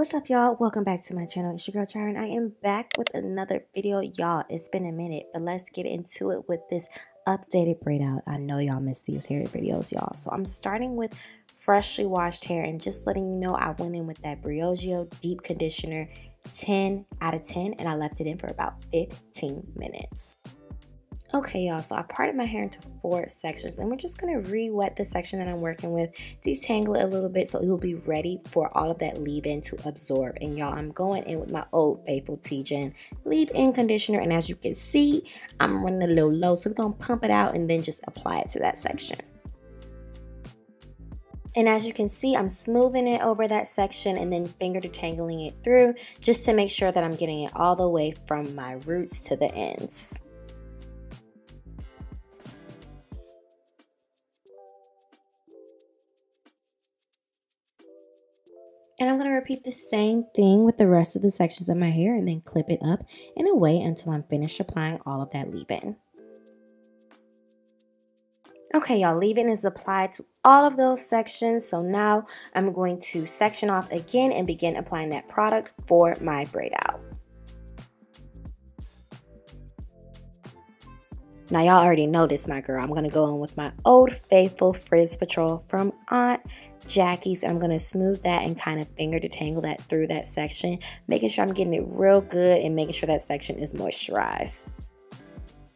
What's up, y'all? Welcome back to my channel. It's your girl, Jirah. I am back with another video. Y'all, it's been a minute, but let's get into it with this updated braid out. I know y'all miss these hair videos, y'all. So I'm starting with freshly washed hair and just letting you know I went in with that Briogeo Deep Conditioner 10 out of 10 and I left it in for about 15 minutes. Okay, y'all, so I parted my hair into four sections and we're just gonna re-wet the section that I'm working with, detangle it a little bit so it will be ready for all of that leave-in to absorb. And y'all, I'm going in with my old faithful TGIN leave-in conditioner and as you can see, I'm running a little low, so we're gonna pump it out and then just apply it to that section. And as you can see, I'm smoothing it over that section and then finger detangling it through just to make sure that I'm getting it all the way from my roots to the ends. I'm going to repeat the same thing with the rest of the sections of my hair and then clip it up in a way until I'm finished applying all of that leave-in. Okay, y'all, leave-in is applied to all of those sections. So now I'm going to section off again and begin applying that product for my braid out. Now, y'all already know this, my girl. I'm going to go in with my Old Faithful Frizz Patrol from Aunt Jackie's. I'm going to smooth that and kind of finger detangle that through that section, making sure I'm getting it real good and making sure that section is moisturized.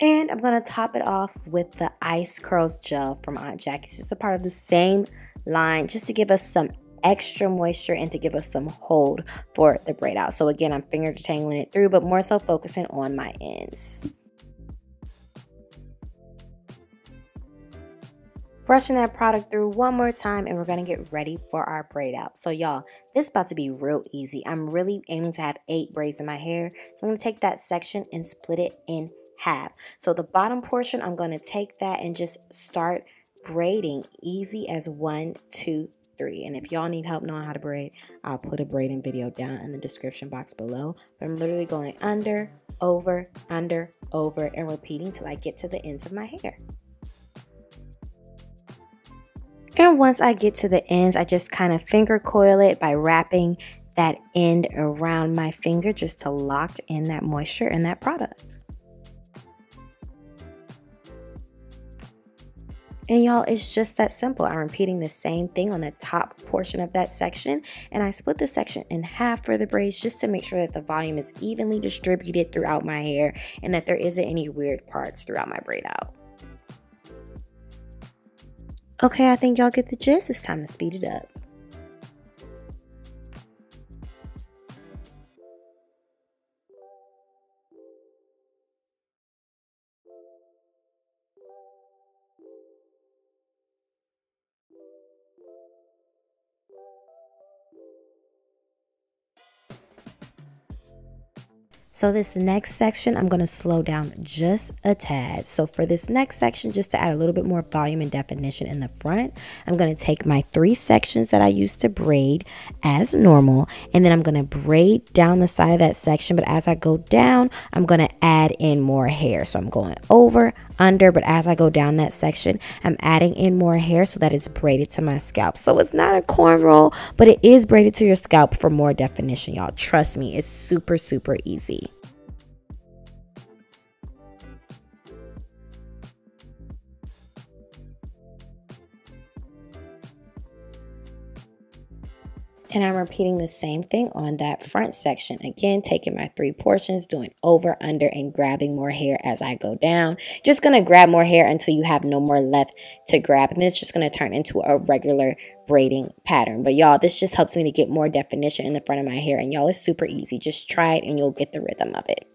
And I'm going to top it off with the Ice Curls Gel from Aunt Jackie's. It's a part of the same line just to give us some extra moisture and to give us some hold for the braid out. So again, I'm finger detangling it through, but more so focusing on my ends. Brushing that product through one more time and we're to get ready for our braid out. So y'all, this is about to be real easy. I'm really aiming to have eight braids in my hair. So I'm to take that section and split it in half. So the bottom portion, I'm to take that and just start braiding easy as one, two, three. And if y'all need help knowing how to braid, I'll put a braiding video down in the description box below. But I'm literally going under, over, under, over, and repeating till I get to the ends of my hair. And once I get to the ends, I just kind of finger coil it by wrapping that end around my finger just to lock in that moisture in that product. And y'all, it's just that simple. I'm repeating the same thing on the top portion of that section. And I split the section in half for the braids just to make sure that the volume is evenly distributed throughout my hair and that there isn't any weird parts throughout my braid out. Okay, I think y'all get the gist. It's time to speed it up. So this next section, I'm going to slow down just a tad. So for this next section, just to add a little bit more volume and definition in the front, I'm going to take my three sections that I used to braid as normal, and then I'm going to braid down the side of that section. But as I go down, I'm going to add in more hair. So I'm going over, under, but as I go down that section, I'm adding in more hair so that it's braided to my scalp. So it's not a cornrow, but it is braided to your scalp for more definition, y'all. Trust me, it's super, super easy. And I'm repeating the same thing on that front section. Again, taking my three portions, doing over, under, and grabbing more hair as I go down. Just to grab more hair until you have no more left to grab. And it's just to turn into a regular braiding pattern. But y'all, this just helps me to get more definition in the front of my hair. And y'all, it's super easy. Just try it and you'll get the rhythm of it.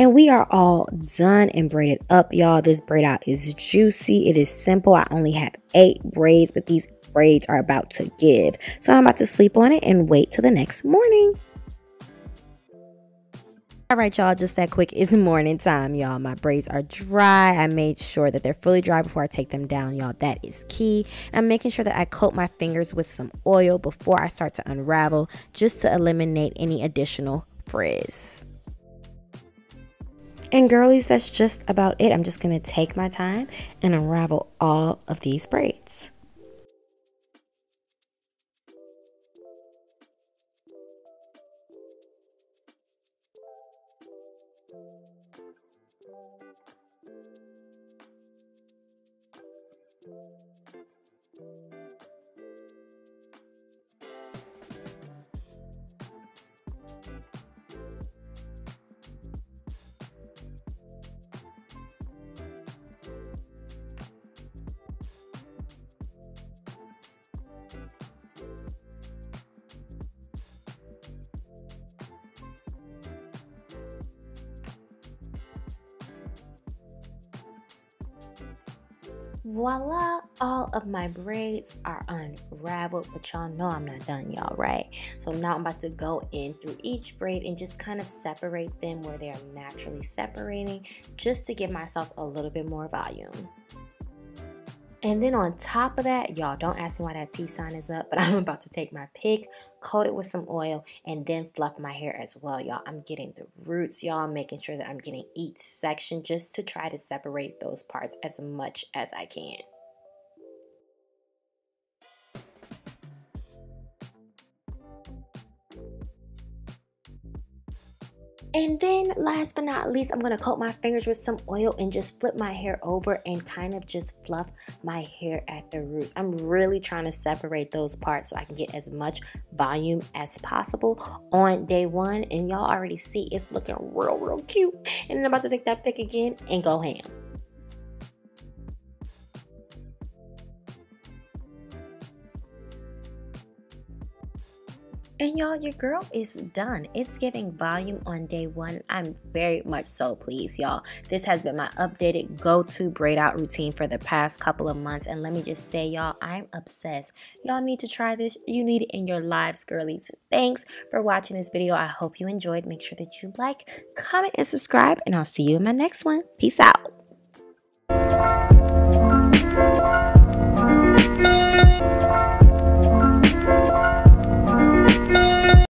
And we are all done and braided up, y'all. This braid out is juicy. It is simple. I only have eight braids, but these braids are about to give. So I'm about to sleep on it and wait till the next morning. All right, y'all, just that quick. It's morning time, y'all. My braids are dry. I made sure that they're fully dry before I take them down, y'all. That is key. I'm making sure that I coat my fingers with some oil before I start to unravel just to eliminate any additional frizz. And girlies, that's just about it. I'm just going to take my time and unravel all of these braids. Voila all of my braids are unraveled but y'all know i'm not done y'all right? So now i'm about to go in through each braid and just kind of separate them where they're naturally separating just to give myself a little bit more volume and then on top of that, y'all don't ask me why that peace sign is up, but I'm about to take my pick, coat it with some oil, and then fluff my hair as well, y'all. I'm getting the roots, y'all, making sure that I'm getting each section just to try to separate those parts as much as I can. And then last but not least, I'm gonna coat my fingers with some oil and just flip my hair over and kind of just fluff my hair at the roots. I'm really trying to separate those parts so I can get as much volume as possible on day one. And y'all already see it's looking real, real cute. And I'm about to take that pick again and go ham. And y'all, your girl is done. It's giving volume on day one. I'm very much so pleased, y'all. This has been my updated go to braid out routine for the past couple of months. And let me just say, y'all, I'm obsessed. Y'all need to try this. You need it in your lives, girlies. Thanks for watching this video. I hope you enjoyed. Make sure that you like, comment, and subscribe. And I'll see you in my next one. Peace out.